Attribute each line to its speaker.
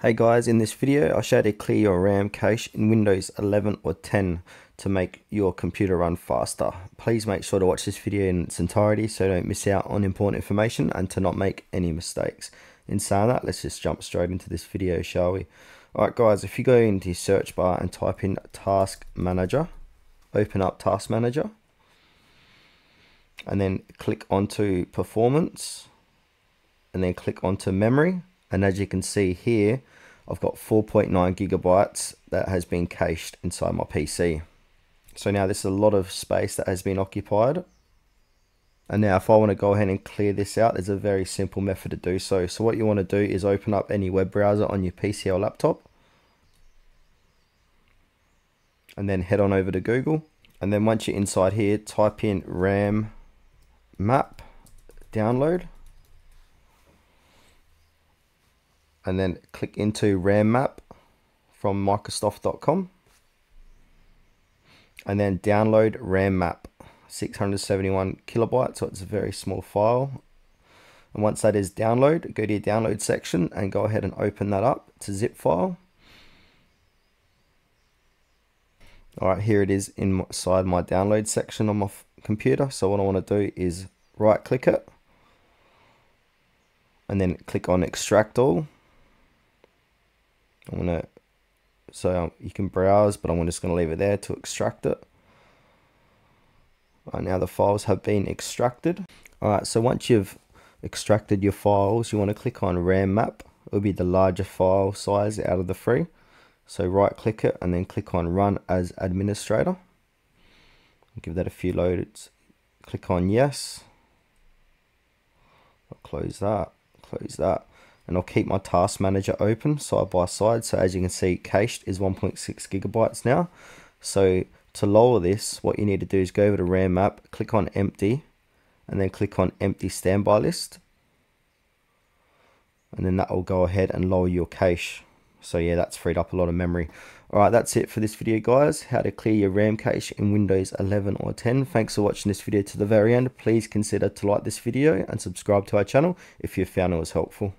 Speaker 1: Hey guys, in this video I'll show you to clear your RAM cache in Windows 11 or 10 to make your computer run faster. Please make sure to watch this video in its entirety so don't miss out on important information and to not make any mistakes. In saying that, let's just jump straight into this video, shall we? Alright guys, if you go into your search bar and type in Task Manager, open up Task Manager, and then click onto Performance, and then click onto Memory, and as you can see here I've got 4.9 gigabytes that has been cached inside my PC so now this is a lot of space that has been occupied. And now if I want to go ahead and clear this out there's a very simple method to do so. So what you want to do is open up any web browser on your PC or laptop. And then head on over to Google. And then once you're inside here type in RAM map download and then click into RAMMap from Microsoft.com and then download RAMMap 671 kilobytes so it's a very small file. And once that is download go to your download section and go ahead and open that up. A zip file. Alright here it is inside my download section on my computer. So what I want to do is right click it and then click on extract all I'm gonna so um, you can browse but I'm just gonna leave it there to extract it. Right, now the files have been extracted. Alright so once you've extracted your files you want to click on RAMMap. It will be the larger file size out of the three. So right click it and then click on run as administrator. Give that a few loads. Click on yes. I'll close that. Close that and I'll keep my task manager open side by side. So as you can see cached is 1.6 gigabytes now. So to lower this what you need to do is go over to RAMMap click on empty and then click on empty standby list. And then that will go ahead and lower your cache. So yeah that's freed up a lot of memory. Alright that's it for this video guys. How to clear your RAM cache in Windows 11 or 10 thanks for watching this video to the very end. Please consider to like this video and subscribe to our channel if you found it was helpful